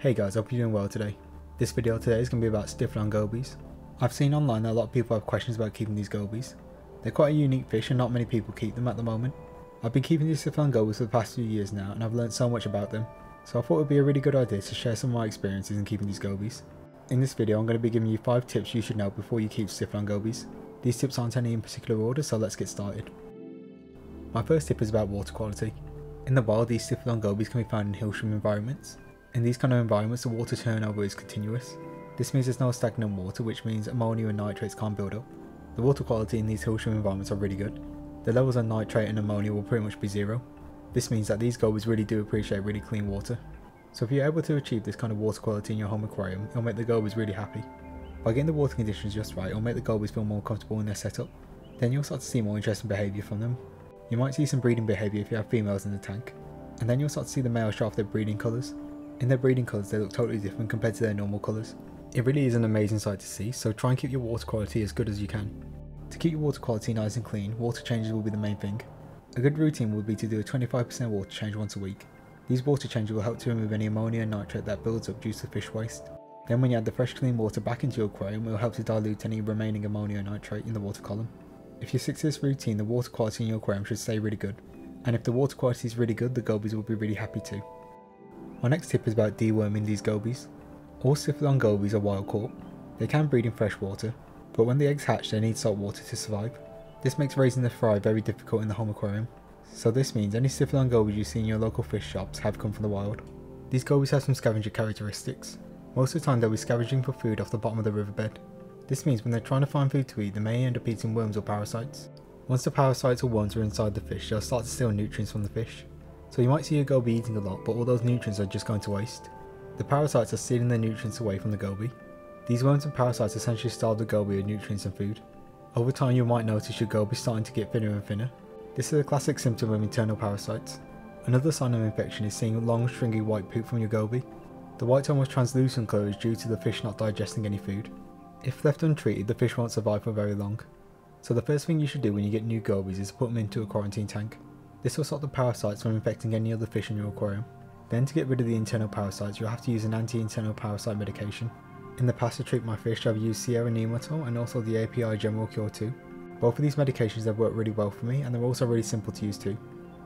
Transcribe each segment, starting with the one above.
Hey guys, hope you're doing well today. This video today is going to be about Stiphodon gobies. I've seen online that a lot of people have questions about keeping these gobies. They're quite a unique fish and not many people keep them at the moment. I've been keeping these Stiphodon gobies for the past few years now and I've learned so much about them, so I thought it would be a really good idea to share some of my experiences in keeping these gobies. In this video I'm going to be giving you 5 tips you should know before you keep Stiphodon gobies. These tips aren't any in particular order so let's get started. My first tip is about water quality. In the wild these Stiphodon gobies can be found in hill environments, in these kind of environments, the water turnover is continuous. This means there's no stagnant water, which means ammonia and nitrates can't build up. The water quality in these hill stream environments are really good. The levels of nitrate and ammonia will pretty much be zero. This means that these gobies really do appreciate really clean water. So if you're able to achieve this kind of water quality in your home aquarium, it'll make the gobies really happy. By getting the water conditions just right, it'll make the gobies feel more comfortable in their setup. Then you'll start to see more interesting behaviour from them. You might see some breeding behaviour if you have females in the tank. And then you'll start to see the males show off their breeding colours. In their breeding colours they look totally different compared to their normal colours. It really is an amazing sight to see, so try and keep your water quality as good as you can. To keep your water quality nice and clean, water changes will be the main thing. A good routine would be to do a 25% water change once a week. These water changes will help to remove any ammonia and nitrate that builds up due to fish waste. Then when you add the fresh clean water back into your aquarium, it will help to dilute any remaining ammonia and nitrate in the water column. If you stick to this routine, the water quality in your aquarium should stay really good. And if the water quality is really good, the gobies will be really happy too. My next tip is about deworming these gobies. All Stiphodon gobies are wild caught. They can breed in fresh water, but when the eggs hatch they need salt water to survive. This makes raising the fry very difficult in the home aquarium. So this means any Stiphodon gobies you see in your local fish shops have come from the wild. These gobies have some scavenger characteristics. Most of the time they'll be scavenging for food off the bottom of the riverbed. This means when they're trying to find food to eat they may end up eating worms or parasites. Once the parasites or worms are inside the fish they'll start to steal nutrients from the fish. So you might see a goby eating a lot, but all those nutrients are just going to waste. The parasites are stealing their nutrients away from the goby. These worms and parasites essentially starve the goby of nutrients and food. Over time you might notice your goby starting to get thinner and thinner. This is a classic symptom of internal parasites. Another sign of infection is seeing long stringy white poop from your goby. The white almost translucent colour is due to the fish not digesting any food. If left untreated, the fish won't survive for very long. So the first thing you should do when you get new gobies is put them into a quarantine tank. This will stop the parasites from infecting any other fish in your aquarium. Then to get rid of the internal parasites you'll have to use an anti-internal parasite medication. In the past to treat my fish I've used Sera Nematol and also the API General Cure 2. Both of these medications have worked really well for me and they're also really simple to use too.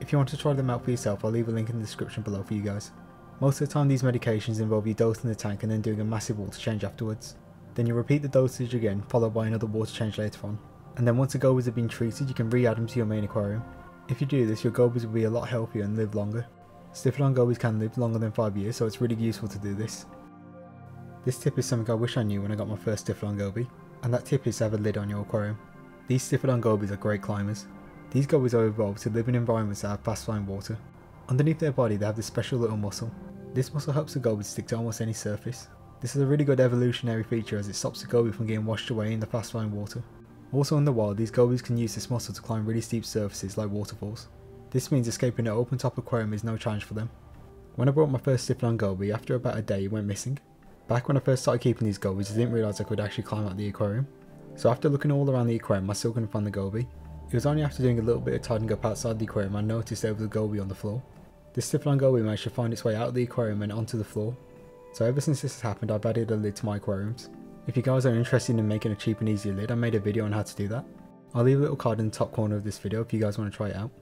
If you want to try them out for yourself I'll leave a link in the description below for you guys. Most of the time these medications involve you dosing the tank and then doing a massive water change afterwards. Then you repeat the dosage again followed by another water change later on. And then once the gobies have been treated you can re-add them to your main aquarium. If you do this, your gobies will be a lot healthier and live longer. Stiphodon gobies can live longer than 5 years, so it's really useful to do this. This tip is something I wish I knew when I got my first Stiphodon goby, and that tip is to have a lid on your aquarium. These Stiphodon gobies are great climbers. These gobies are evolved to live in environments that have fast flowing water. Underneath their body they have this special little muscle. This muscle helps the goby stick to almost any surface. This is a really good evolutionary feature as it stops the goby from getting washed away in the fast flowing water. Also in the wild, these gobies can use this muscle to climb really steep surfaces like waterfalls. This means escaping an open top aquarium is no challenge for them. When I brought my first Stiphodon goby, after about a day it went missing. Back when I first started keeping these gobies, I didn't realise I could actually climb out the aquarium. So after looking all around the aquarium, I still couldn't find the goby. It was only after doing a little bit of tidying up outside the aquarium I noticed there was a goby on the floor. This Stiphodon goby managed to find its way out of the aquarium and onto the floor. So ever since this has happened, I've added a lid to my aquariums. If you guys are interested in making a cheap and easy lid, I made a video on how to do that. I'll leave a little card in the top corner of this video if you guys want to try it out.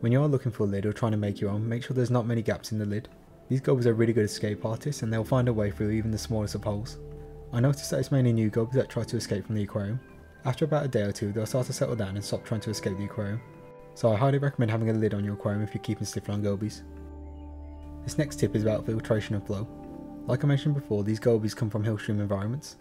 When you are looking for a lid or trying to make your own, make sure there's not many gaps in the lid. These gobies are really good escape artists and they'll find a way through even the smallest of holes. I noticed that it's mainly new gobies that try to escape from the aquarium. After about a day or two, they'll start to settle down and stop trying to escape the aquarium. So I highly recommend having a lid on your aquarium if you're keeping Stiphodon gobies. This next tip is about filtration and flow. Like I mentioned before, these gobies come from hill stream environments,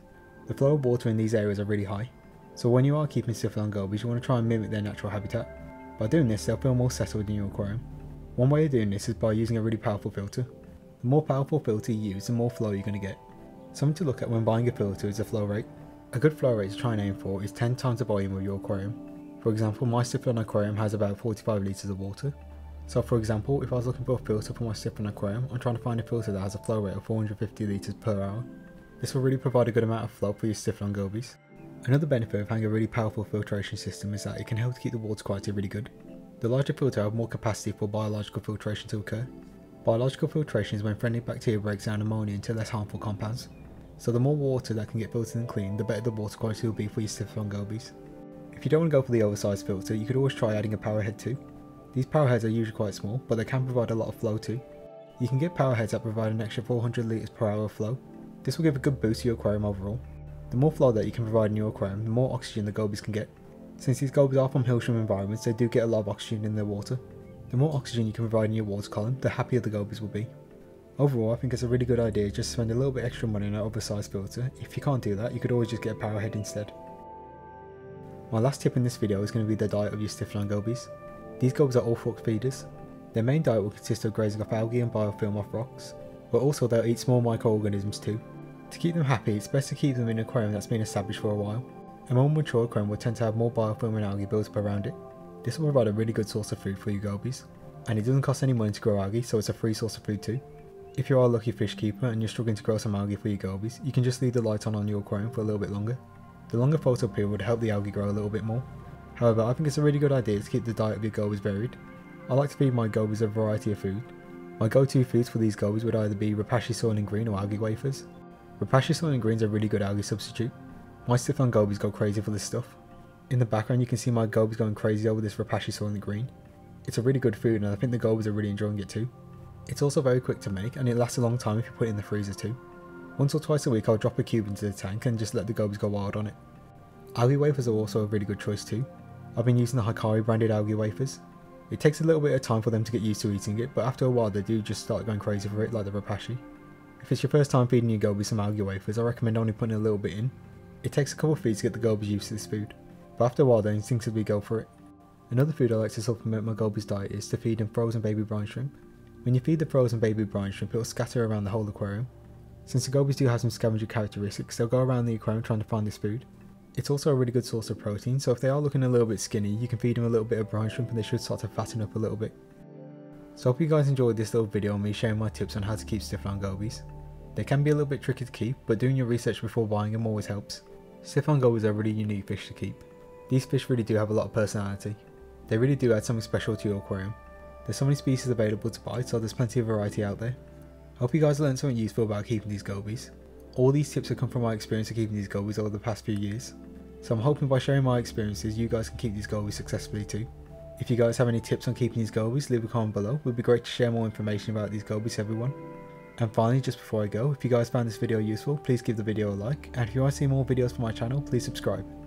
the flow of water in these areas are really high, so when you are keeping Stiphodon gobies you want to try and mimic their natural habitat. By doing this they'll feel more settled in your aquarium. One way of doing this is by using a really powerful filter. The more powerful filter you use the more flow you're going to get. Something to look at when buying a filter is the flow rate. A good flow rate to try and aim for is 10 times the volume of your aquarium. For example my Stiphodon aquarium has about 45 litres of water. So for example if I was looking for a filter for my Stiphodon aquarium I'm trying to find a filter that has a flow rate of 450 litres per hour. This will really provide a good amount of flow for your Stiphodon gobies. Another benefit of having a really powerful filtration system is that it can help to keep the water quality really good. The larger filter have more capacity for biological filtration to occur. Biological filtration is when friendly bacteria breaks down ammonia into less harmful compounds. So the more water that can get filtered and cleaned, the better the water quality will be for your Stiphodon gobies. If you don't want to go for the oversized filter, you could always try adding a power head too. These power heads are usually quite small, but they can provide a lot of flow too. You can get power heads that provide an extra 400 litres per hour of flow. This will give a good boost to your aquarium overall. The more flow that you can provide in your aquarium, the more oxygen the gobies can get. Since these gobies are from hill stream environments, they do get a lot of oxygen in their water. The more oxygen you can provide in your water column, the happier the gobies will be. Overall, I think it's a really good idea just to spend a little bit extra money on an oversized filter. If you can't do that, you could always just get a power head instead. My last tip in this video is going to be the diet of your Stiphodon gobies. These gobies are aufwuchs feeders. Their main diet will consist of grazing off algae and biofilm off rocks, but also they'll eat small microorganisms too. To keep them happy, it's best to keep them in an aquarium that's been established for a while. A more mature aquarium will tend to have more biofilm and algae built up around it. This will provide a really good source of food for your gobies. And it doesn't cost any money to grow algae, so it's a free source of food too. If you are a lucky fish keeper and you're struggling to grow some algae for your gobies, you can just leave the light on on your aquarium for a little bit longer. The longer photo period would help the algae grow a little bit more. However, I think it's a really good idea to keep the diet of your gobies varied. I like to feed my gobies a variety of food. My go-to foods for these gobies would either be Repashy Soylent Green or algae wafers. Repashy Soylent Green is a really good algae substitute. My Stiphodon gobies go crazy for this stuff. In the background you can see my gobies going crazy over this Repashy Soylent Green. It's a really good food and I think the gobies are really enjoying it too. It's also very quick to make and it lasts a long time if you put it in the freezer too. Once or twice a week I'll drop a cube into the tank and just let the gobies go wild on it. Algae wafers are also a really good choice too. I've been using the Hikari branded algae wafers. It takes a little bit of time for them to get used to eating it, but after a while they do just start going crazy for it like the Repashy. If it's your first time feeding your gobies some algae wafers, I recommend only putting a little bit in. It takes a couple of feeds to get the gobies used to this food, but after a while they instinctively go for it. Another food I like to supplement my gobies diet is to feed them frozen baby brine shrimp. When you feed the frozen baby brine shrimp, it will scatter around the whole aquarium. Since the gobies do have some scavenger characteristics, they'll go around the aquarium trying to find this food. It's also a really good source of protein, so if they are looking a little bit skinny, you can feed them a little bit of brine shrimp and they should start to fatten up a little bit. So I hope you guys enjoyed this little video on me sharing my tips on how to keep Stiphodon gobies. They can be a little bit tricky to keep, but doing your research before buying them always helps. Stiphodon gobies are really unique fish to keep. These fish really do have a lot of personality. They really do add something special to your aquarium. There's so many species available to buy, so there's plenty of variety out there. Hope you guys learned something useful about keeping these gobies. All these tips have come from my experience of keeping these gobies over the past few years. So I'm hoping by sharing my experiences you guys can keep these gobies successfully too. If you guys have any tips on keeping these gobies, leave a comment below. It would be great to share more information about these gobies everyone. And finally, just before I go, if you guys found this video useful, please give the video a like, and if you want to see more videos from my channel, please subscribe.